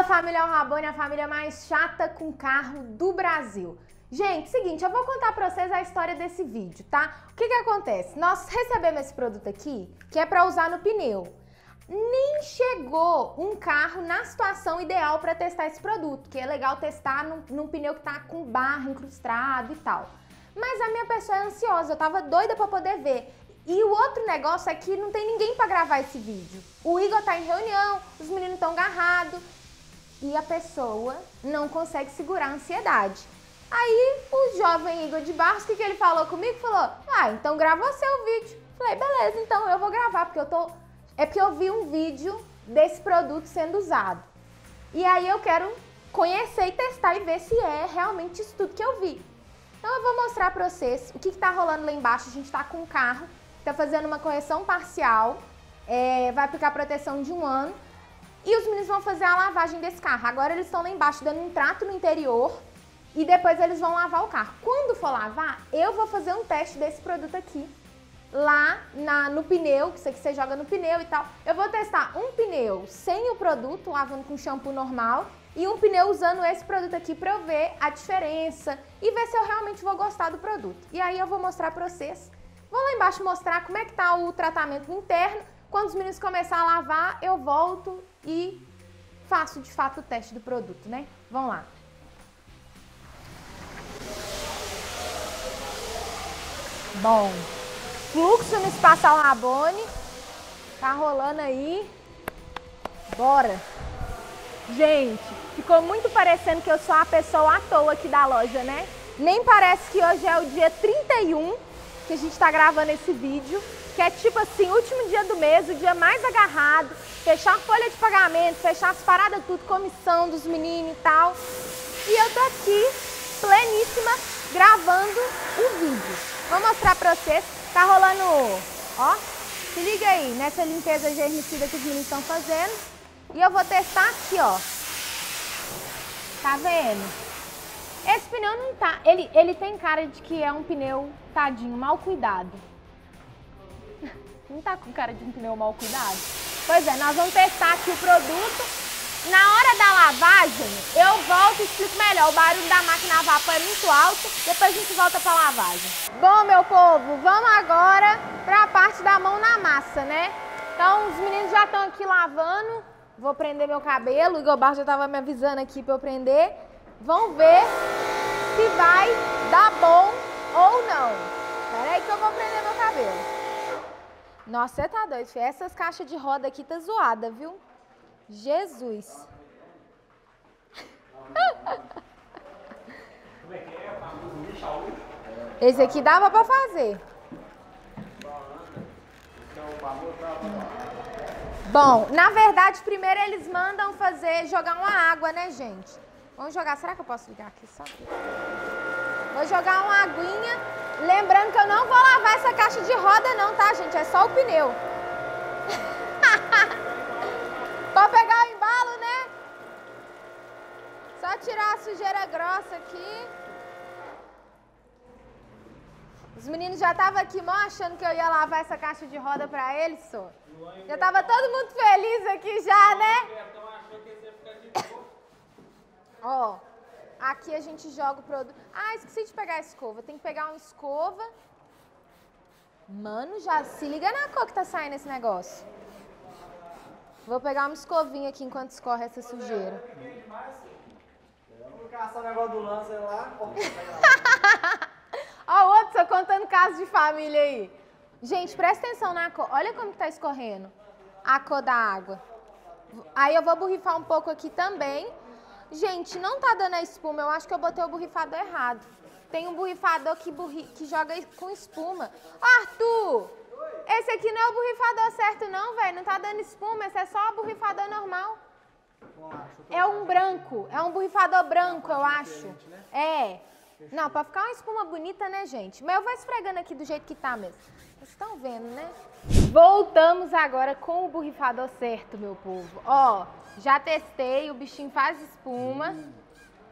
Fala família Rabone, a família mais chata com carro do Brasil. Gente, seguinte, eu vou contar pra vocês a história desse vídeo, tá? O que que acontece? Nós recebemos esse produto aqui, que é pra usar no pneu. Nem chegou um carro na situação ideal para testar esse produto, que é legal testar num, num pneu que tá com barro incrustado e tal. Mas a minha pessoa é ansiosa, eu tava doida para poder ver. E o outro negócio é que não tem ninguém para gravar esse vídeo. O Igor tá em reunião, os meninos estão agarrados e a pessoa não consegue segurar a ansiedade. Aí o jovem Igor de Barros, o que, que ele falou comigo? Falou: Ah, então grava o vídeo. Falei, beleza, então eu vou gravar, porque eu tô. É porque eu vi um vídeo desse produto sendo usado. E aí eu quero conhecer e testar e ver se é realmente isso tudo que eu vi. Então eu vou mostrar para vocês o que está rolando lá embaixo. A gente está com um carro, está fazendo uma correção parcial, é, vai aplicar proteção de um ano. E os meninos vão fazer a lavagem desse carro. Agora eles estão lá embaixo dando um trato no interior e depois eles vão lavar o carro. Quando for lavar, eu vou fazer um teste desse produto aqui. Lá na, no pneu, que isso aqui você joga no pneu e tal. Eu vou testar um pneu sem o produto, lavando com shampoo normal, e um pneu usando esse produto aqui para eu ver a diferença e ver se eu realmente vou gostar do produto. E aí eu vou mostrar para vocês. Vou lá embaixo mostrar como é que tá o tratamento interno. Quando os meninos começarem a lavar, eu volto e faço de fato o teste do produto, né? Vamos lá. Bom, fluxo no espaço Rabone. Tá rolando aí. Bora. Gente, ficou muito parecendo que eu sou a pessoa à toa aqui da loja, né? Nem parece que hoje é o dia 31 que a gente tá gravando esse vídeo, que é tipo assim, último dia do mês, o dia mais agarrado, fechar a folha de pagamento, fechar as paradas tudo, comissão dos meninos e tal. E eu tô aqui, pleníssima, gravando o vídeo. Vou mostrar pra vocês, tá rolando, ó, se liga aí, nessa limpeza germicida que os meninos estão fazendo. E eu vou testar aqui, ó. Tá vendo? Esse pneu não tá. Ele, ele tem cara de que é um pneu, tadinho, mal cuidado. Não tá com cara de um pneu mal cuidado? Pois é, nós vamos testar aqui o produto. Na hora da lavagem, eu volto e explico melhor. O barulho da máquina a vapor é muito alto, depois a gente volta pra lavagem. Bom, meu povo, vamos agora pra parte da mão na massa, né? Então, os meninos já estão aqui lavando. Vou prender meu cabelo. O Igor Barros já tava me avisando aqui pra eu prender. Vamos ver se vai dar bom ou não. Espera aí que eu vou prender meu cabelo. Nossa, você tá doido, filho. Essas caixas de roda aqui tá zoada, viu? Jesus. Esse aqui dava pra fazer. Bom, na verdade, primeiro eles mandam fazer, jogar uma água, né, gente? Vamos jogar, será que eu posso ligar aqui só? Vou jogar uma aguinha. Lembrando que eu não vou lavar essa caixa de roda não, tá, gente? É só o pneu. Pra pegar o embalo, né? Só tirar a sujeira grossa aqui. Os meninos já estavam aqui mó achando que eu ia lavar essa caixa de roda pra eles, só. Já tava todo mundo feliz aqui já, né? Ó, aqui a gente joga o produto. Ah, esqueci de pegar a escova. Tem que pegar uma escova. Mano, já se liga na cor que tá saindo esse negócio. Vou pegar uma escovinha aqui enquanto escorre essa sujeira. Vou caçar o negócio do lance lá. Ó, o outro só contando casos de família aí. Gente, presta atenção na cor. Olha como tá escorrendo a cor da água. Aí eu vou borrifar um pouco aqui também. Gente, não tá dando a espuma. Eu acho que eu botei o borrifador errado. Tem um borrifador que, borri... que joga com espuma. Arthur! Esse aqui não é o borrifador certo não, velho. Não tá dando espuma. Esse é só o borrifador normal. É um branco. É um borrifador branco, eu acho. É. Não, pra ficar uma espuma bonita, né, gente? Mas eu vou esfregando aqui do jeito que tá mesmo. Estão vendo, né? Voltamos agora com o borrifador certo, meu povo. Ó, já testei, o bichinho faz espuma.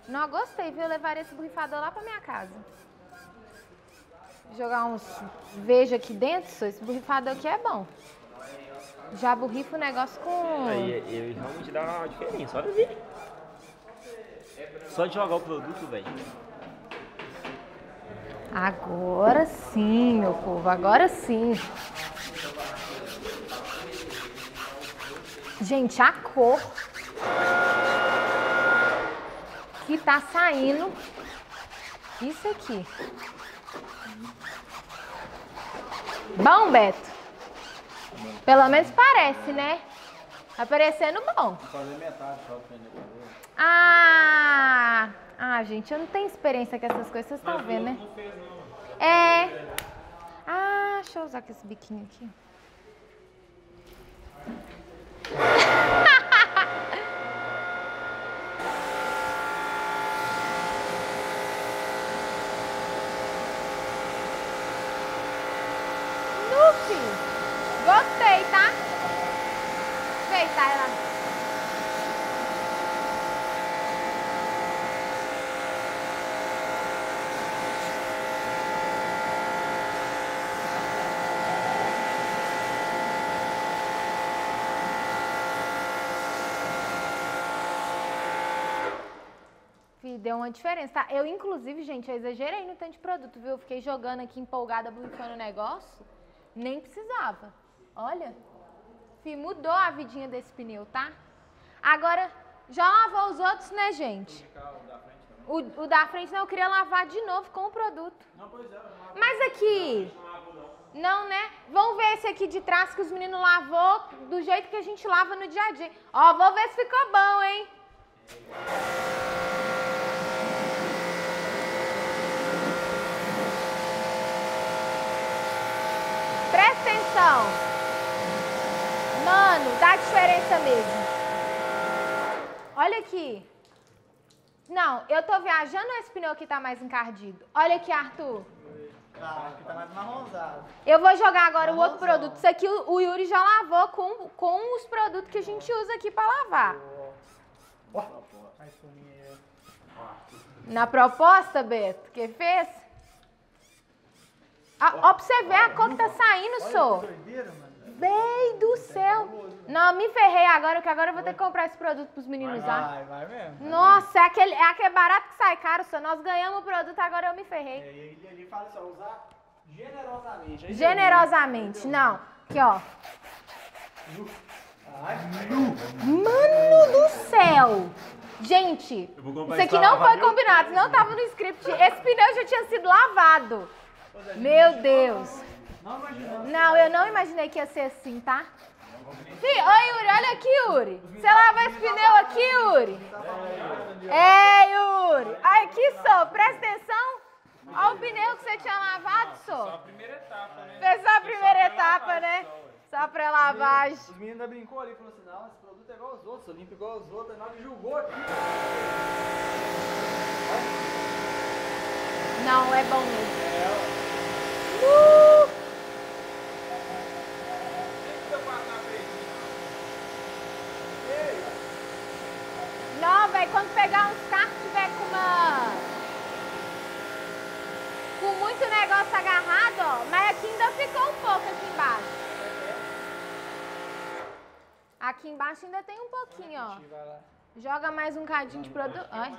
Não gostei, viu? Eu levaria esse borrifador lá pra minha casa. Jogar uns veja aqui dentro, esse borrifador aqui é bom. Já borrifa o negócio com. Aí ele realmente dá uma diferença, olha ali. Só de jogar o produto, velho. Agora sim, meu povo, agora sim. Gente, a cor que tá saindo isso aqui. Bom, Beto? Pelo menos parece, né? Tá parecendo bom. Fazer metade só pra. Ah! Ah, gente, eu não tenho experiência com essas coisas, vocês estão vendo, né? É. Ah, deixa eu usar com esse biquinho aqui. Nufi! Gostei, tá? Aproveitar ela. Fih, Deu uma diferença, tá? Eu, inclusive, gente, eu exagerei no tanto de produto, viu? Eu fiquei jogando aqui empolgada, brincando o negócio. Nem precisava. Olha. Fih, mudou a vidinha desse pneu, tá? Agora, já lavou os outros, né, gente? O, o da frente não, eu queria lavar de novo com o produto. Mas aqui... Não, né? Vamos ver esse aqui de trás que os meninos lavou do jeito que a gente lava no dia a dia. Ó, vou ver se ficou bom, hein? Presta atenção. Mano, dá diferença mesmo. Olha aqui. Não, eu tô viajando ou esse pneu aqui tá mais encardido? Olha aqui, Arthur. Tá, aqui tá mais marronzado. Eu vou jogar agora o outro produto. Isso aqui o Yuri já lavou com, com os produtos que a gente usa aqui pra lavar. Na proposta, Beto, que fez? Ah, ó, pra você ver a cor que tá saindo, só. mano. Bem do céu. Não, me ferrei agora, que agora eu vou ter que comprar esse produto pros meninos usar. Vai, vai mesmo. Nossa, é aquele, é aquele barato que sai caro, só. Nós ganhamos o produto, agora eu me É, ferrei. e ele, ele fala só, usar generosamente. Aí Generosamente. Não. Aqui, ó. Mano do céu! Gente, isso aqui não foi combinado, não tava no script. Esse pneu já tinha sido lavado. Meu Deus. Não, eu não imaginei que ia ser assim, tá? Oi Yuri, olha aqui, Yuri. Você lavou esse pneu aqui, Yuri? É, Yuri. Ai, aqui, só, presta atenção. Olha o pneu que você tinha lavado, só. a primeira etapa, né? Fez só a primeira etapa, né? Só pra lavagem. Os meninos ainda brincou ali, falou assim, não, esse produto é igual aos outros, eu limpo igual aos outros, aí nós julgou aqui. Não, é bom mesmo. Uh! Quando pegar uns carros que tiver com uma. Com muito negócio agarrado, ó. Mas aqui ainda ficou um pouco aqui embaixo. Aqui embaixo ainda tem um pouquinho, ó. Joga mais um cadinho de produto. Ai.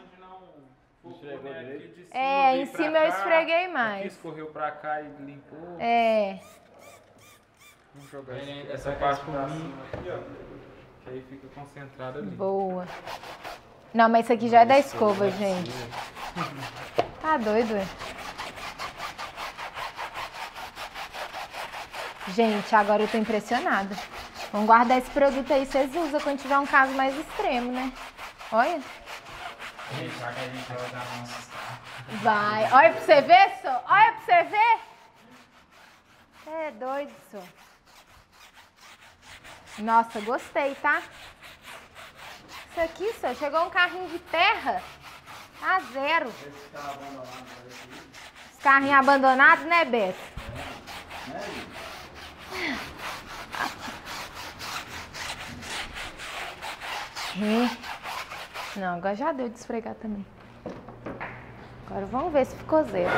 Esfregou direito. É, em cima eu esfreguei Aqui mais. escorreu pra cá e limpou. É. Vamos jogar essa parte pra cima aqui, ó. Que aí fica concentrado ali. Boa. Não, mas isso aqui já é da escova, gente. Tá doido, é? Gente, agora eu tô impressionada. Vamos guardar esse produto aí, vocês usam quando tiver um caso mais extremo, né? Olha. Vai. Olha pra você ver, só. Olha pra você ver. É doido, só. Nossa, gostei, tá? Isso aqui, só. Chegou um carrinho de terra. A zero. Os carrinhos abandonados, né, Beto? É. Não, agora já deu de esfregar também. Agora vamos ver se ficou zero.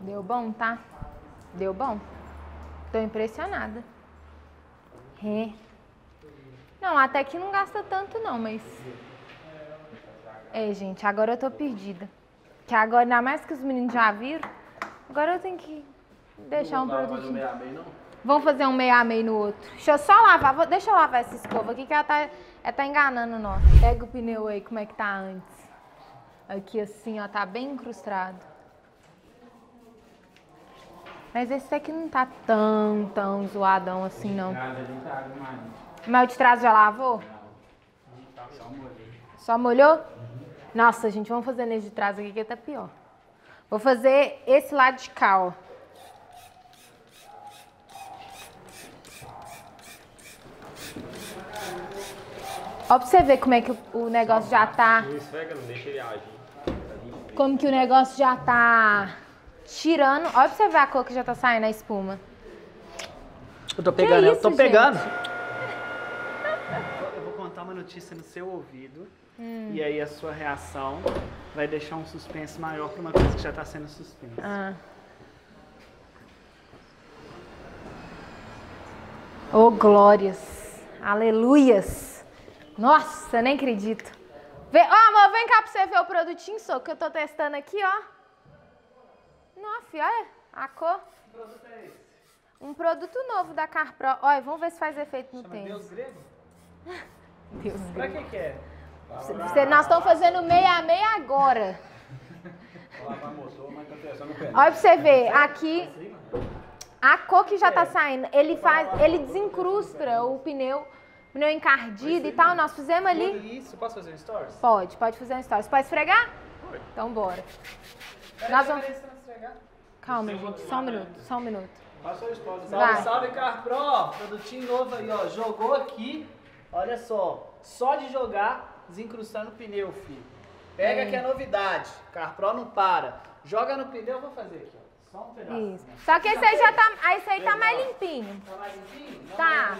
Deu bom, tá? Deu bom. Tô impressionada. É. Não, até que não gasta tanto não, mas... É, gente, agora eu tô perdida. Que agora, ainda mais que os meninos já viram, agora eu tenho que deixar um produtinho. Vamos fazer um meio a meio no outro. Deixa eu só lavar, vou, deixa eu lavar essa escova aqui que ela tá, ela tá enganando nós. Pega o pneu aí, como é que tá antes. Aqui assim, ó, tá bem incrustado. Mas esse aqui não tá tão, tão zoadão assim, não. Tá. Mas o de trás já lavou? Só molhei. Só molhou? Nossa, gente, vamos fazer nesse de trás aqui que tá pior. Vou fazer esse lado de cá, ó. Ó pra você ver como é que o- o negócio já tá... Não esfrega, não deixa ele agir. Como que o negócio já tá tirando. Ó pra você ver a cor que já tá saindo a espuma. Eu tô pegando, eu isso, tô gente? pegando. Eu vou contar uma notícia no seu ouvido. Hum. E aí a sua reação vai deixar um suspense maior pra uma coisa que já tá sendo suspense. Ah. Oh, glórias. Aleluias. Nossa, nem acredito. Vem, ó, amor, vem cá pra você ver o produtinho, só que eu tô testando aqui, ó. Nossa, olha a cor. Um produto novo da Carpro. Olha, vamos ver se faz efeito no Chama tênis. Deus grego? Deus Pra que que é? Você- Nós estamos fazendo meia a meia agora. Olha pra você ver, aqui a cor que já tá saindo, ele faz, ele desencrusta o pneu, pneu encardido e tal. Nós fizemos ali. Isso, posso fazer um stories? Pode, pode fazer história. Você pode esfregar? Então bora. Nós vamos... Calma, gente, só um minuto, só um minuto. Passa o stories. Vai. Salve, salve, Carpro! Produtinho novo aí, ó. Jogou aqui, olha só. Só de jogar, desencrustando o pneu, filho. Pega que é novidade. Carpro não para. Joga no pneu, eu vou fazer aqui, ó. Só um pedaço. Isso. Só que esse aí já tá, aí esse aí tá mais limpinho. Tá mais limpinho? Tá.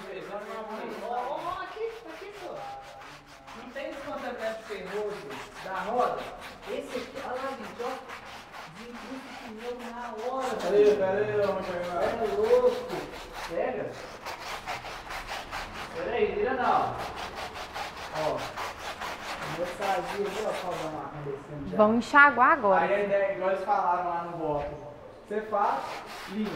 Ó, ó, aqui, aqui, pô. Não tem descontamento ferroso da roda? Esse aqui, olha lá, gente, ó. Desencrusta o pneu na hora. Peraí, peraí. É louco. Pega. Peraí, vira não. Ó. Já. Vamos enxaguar agora. Aí a ideia, é igual eles falaram lá no bloco. Você faz, limpa.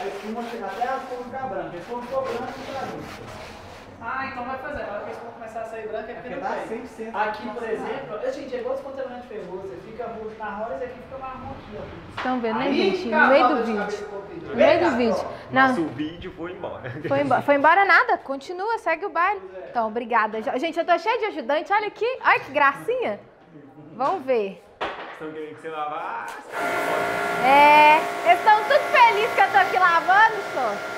A espuma chega até a espuma ficar branca. A espuma ficou branca e tá limpa. Ah, então vai fazer. Na hora que eles vão começar a sair branca é porque Porque não dá tem. 100% Aqui, por exemplo, ó, gente, é igual descontamento ferroso. Fica roxo na roda e aqui fica marrom aqui, ó. Estão vendo, né, gente? No meio do de vídeo. No meio do vídeo. Nosso Não, vídeo foi embora. foi embora, foi embora nada. Continua, segue o baile. Então, obrigada. Gente, eu tô cheia de ajudante. Olha aqui. Olha que gracinha. Vamos ver. Estão querendo que você lavar. É, eles estão tudo felizes que eu tô aqui lavando, só.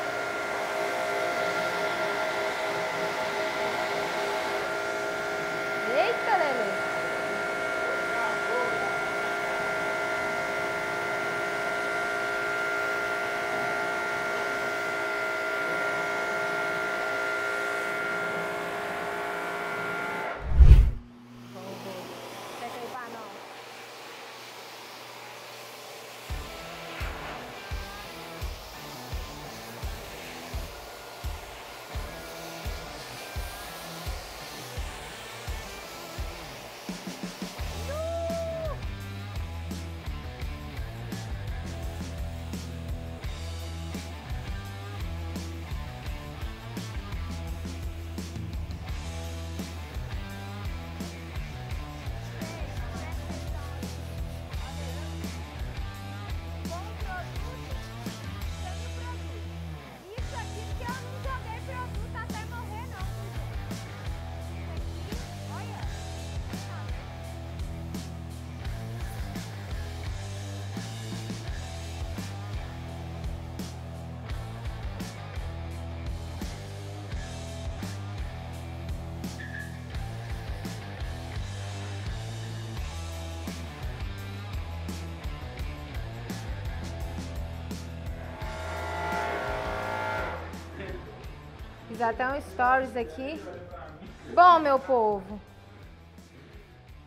Fiz até um stories aqui. Bom, meu povo.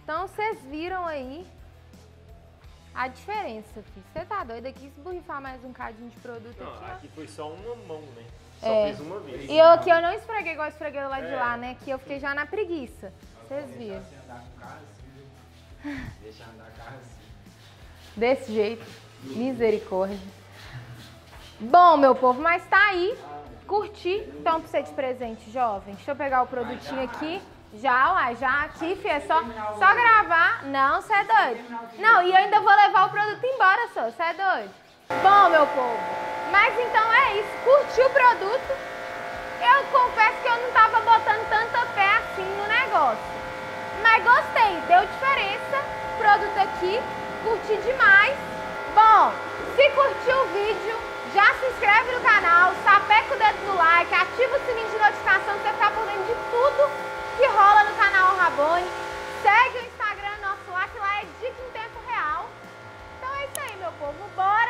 Então, vocês viram aí a diferença, filho. Você tá doido aqui? Se borrifar mais um cadinho de produto Não, aqui, ó. aqui foi só uma mão, né? Só É. fez uma vez. E eu aqui eu não esfreguei igual eu esfreguei lá de É. lá, né? Que eu fiquei já na preguiça. Vocês viram. Assim, andar com carro assim, viu? Deixa andar carro assim. Desse jeito. Misericórdia. Bom, meu povo, mas tá aí curtir tanto ser de presente, jovem. Deixa eu pegar o produtinho aqui. Já, uai, já aqui, filha, é só, só gravar. Não, você é doido. Não, e eu ainda vou levar o produto embora, só, você é doido. Bom, meu povo, mas então é isso. Curtiu o produto? Eu confesso que eu não tava botando tanta fé assim no negócio. Mas gostei, deu diferença. Produto aqui, curti demais. Bom, se curtiu o vídeo, já se inscreve no canal, sapeca o dedo no like, ativa o sininho de notificação para você ficar por dentro de tudo que rola no canal Rabone. Segue o Instagram nosso lá, que lá é dica em tempo real. Então é isso aí, meu povo. Bora!